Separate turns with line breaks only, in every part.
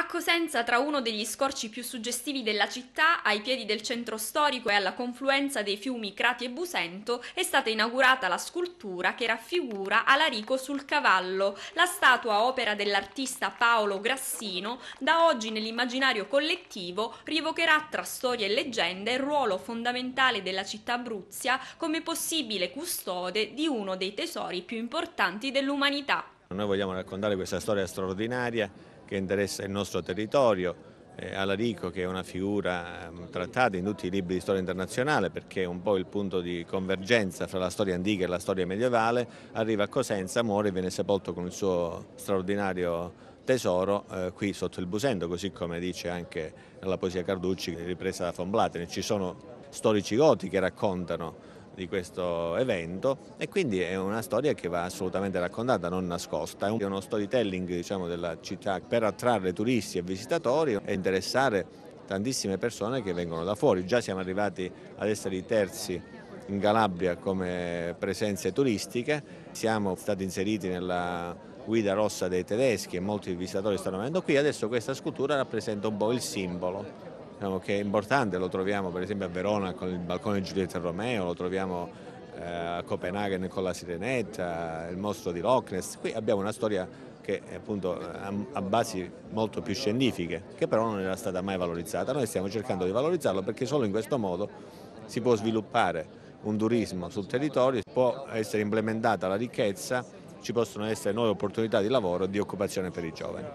A Cosenza, tra uno degli scorci più suggestivi della città, ai piedi del centro storico e alla confluenza dei fiumi Crati e Busento, è stata inaugurata la scultura che raffigura Alarico sul cavallo, la statua opera dell'artista Paolo Grassino, da oggi nell'immaginario collettivo rievocherà tra storie e leggende il ruolo fondamentale della città Abruzia come possibile custode di uno dei tesori più importanti dell'umanità.
Noi vogliamo raccontare questa storia straordinaria che interessa il nostro territorio, eh, Alarico che è una figura eh, trattata in tutti i libri di storia internazionale perché è un po' il punto di convergenza fra la storia antica e la storia medievale, arriva a Cosenza, muore e viene sepolto con il suo straordinario tesoro eh, qui sotto il Busendo, così come dice anche nella poesia Carducci ripresa da von. Ci sono storici goti che raccontano di questo evento e quindi è una storia che va assolutamente raccontata, non nascosta. È uno storytelling diciamo, della città per attrarre turisti e visitatori e interessare tantissime persone che vengono da fuori. Già siamo arrivati ad essere i terzi in Calabria come presenze turistiche, siamo stati inseriti nella guida rossa dei tedeschi e molti visitatori stanno venendo qui, adesso questa scultura rappresenta un po' il simbolo diciamo, che è importante, lo troviamo per esempio a Verona con il balcone di Giulietta Romeo, lo troviamo eh, a Copenaghen con la Sirenetta, il mostro di Loch Ness, qui abbiamo una storia che è appunto ha basi molto più scientifiche, che però non era stata mai valorizzata. Noi stiamo cercando di valorizzarlo perché solo in questo modo si può sviluppare un turismo sul territorio, può essere implementata la ricchezza, ci possono essere nuove opportunità di lavoro e di occupazione per i giovani.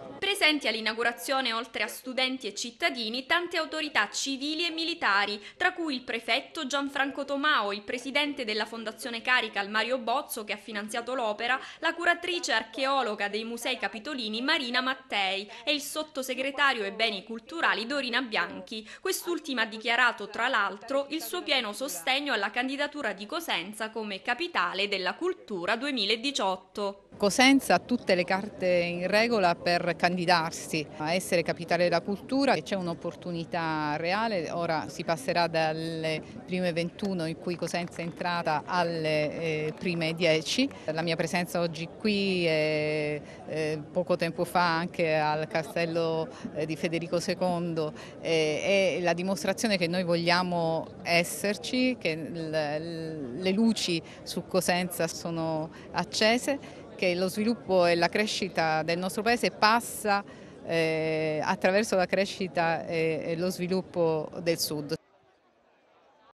Presenti all'inaugurazione, oltre a studenti e cittadini, tante autorità civili e militari, tra cui il prefetto Gianfranco Tomao, il presidente della Fondazione Carica Mario Bozzo che ha finanziato l'opera, la curatrice archeologa dei musei capitolini Marina Mattei e il sottosegretario ai beni culturali Dorina Bianchi. Quest'ultima ha dichiarato, tra l'altro, il suo pieno sostegno alla candidatura di Cosenza come capitale della cultura 2018.
Cosenza ha tutte le carte in regola per candidarsi a essere capitale della cultura, c'è un'opportunità reale, ora si passerà dalle prime 21 in cui Cosenza è entrata alle eh, prime 10. La mia presenza oggi qui e eh, poco tempo fa anche al castello eh, di Federico II è la dimostrazione che noi vogliamo esserci, che le luci su Cosenza sono accese che lo sviluppo e la crescita del nostro Paese passa eh, attraverso la crescita e, e lo sviluppo del Sud.